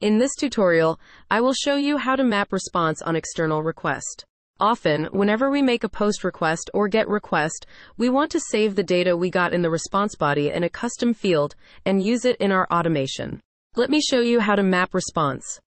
In this tutorial, I will show you how to map response on external request. Often, whenever we make a post request or get request, we want to save the data we got in the response body in a custom field and use it in our automation. Let me show you how to map response.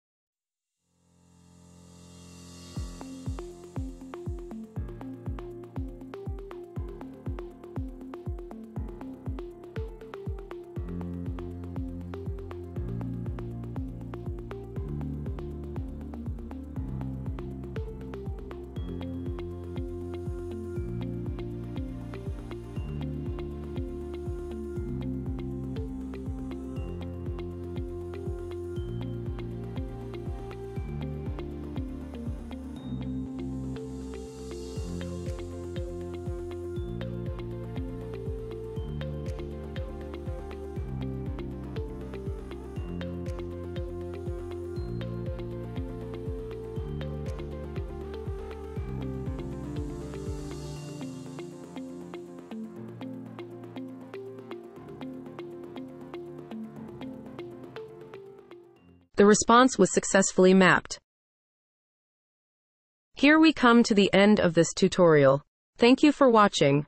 The response was successfully mapped. Here we come to the end of this tutorial. Thank you for watching.